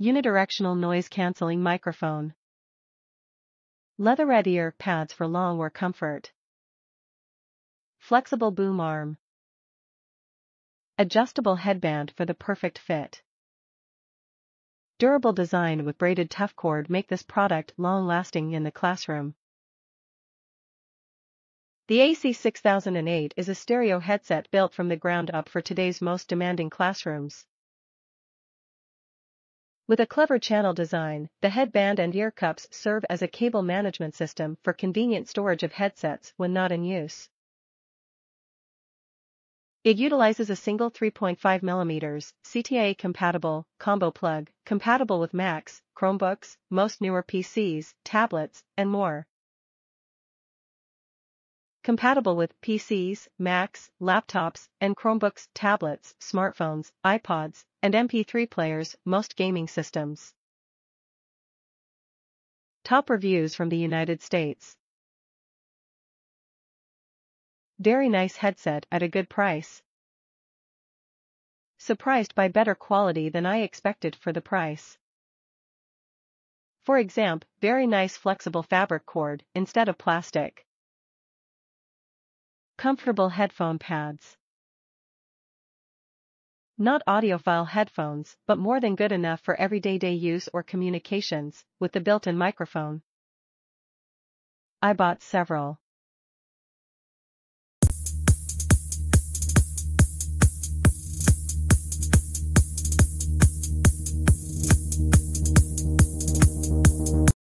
Unidirectional noise cancelling microphone. Leatherette ear pads for long wear comfort. Flexible boom arm. Adjustable headband for the perfect fit. Durable design with braided TuffCord make this product long-lasting in the classroom. The AC6008 is a stereo headset built from the ground up for today's most demanding classrooms. With a clever channel design, the headband and ear cups serve as a cable management system for convenient storage of headsets when not in use. It utilizes a single 3.5mm CTIA-compatible combo plug, compatible with Macs, Chromebooks, most newer PCs, tablets, and more. Compatible with PCs, Macs, laptops, and Chromebooks, tablets, smartphones, iPods, and MP3 players, most gaming systems. Top reviews from the United States. Very nice headset at a good price. Surprised by better quality than I expected for the price. For example, very nice flexible fabric cord instead of plastic. Comfortable headphone pads. Not audiophile headphones, but more than good enough for everyday day use or communications, with the built-in microphone. I bought several.